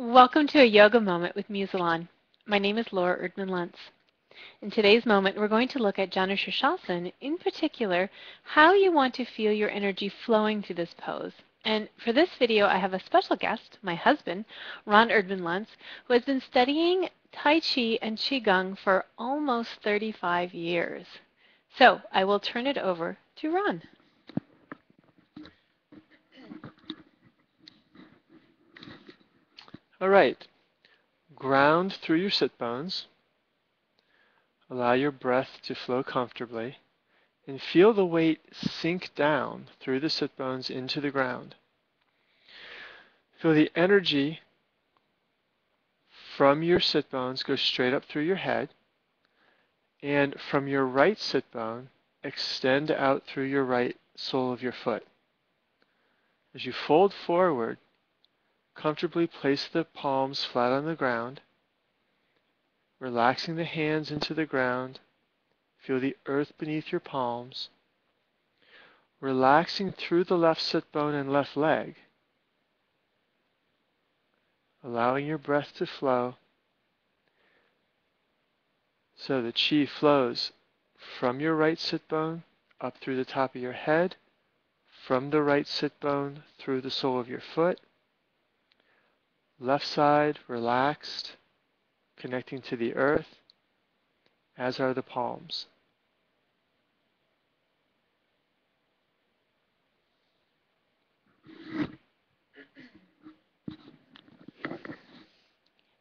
Welcome to a yoga moment with Muse Laura. My name is Laura Erdman Luntz. In today's moment, we're going to look at Janu Sirsasana, in particular, how you want to feel your energy flowing through this pose. And for this video, I have a special guest, my husband, Ron Erdman Luntz, who has been studying Tai Chi and Qigong for almost 35 years. So I will turn it over to Ron. All right. Ground through your sit bones. Allow your breath to flow comfortably and feel the weight sink down through the sit bones into the ground. Feel the energy from your sit bones go straight up through your head and from your right sit bone extend out through your right sole of your foot. As you fold forward, Comfortably place the palms flat on the ground, relaxing the hands into the ground. Feel the earth beneath your palms. Relaxing through the left sit bone and left leg. Allowing your breath to flow so the chi flows from your right sit bone up through the top of your head, from the right sit bone through the sole of your foot, Left side relaxed, connecting to the earth, as are the palms.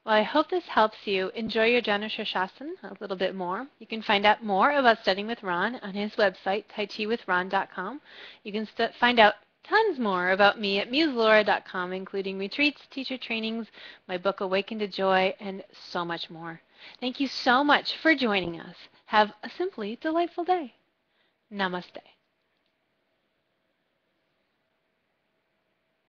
Well, I hope this helps you enjoy your Janu Sirsasana a little bit more. You can find out more about studying with Ron on his website, taichiwithron.com. You can find out tons more about me at muselaura.com, including retreats, teacher trainings, my book Awaken to Joy, and so much more. Thank you so much for joining us. Have a simply delightful day. Namaste.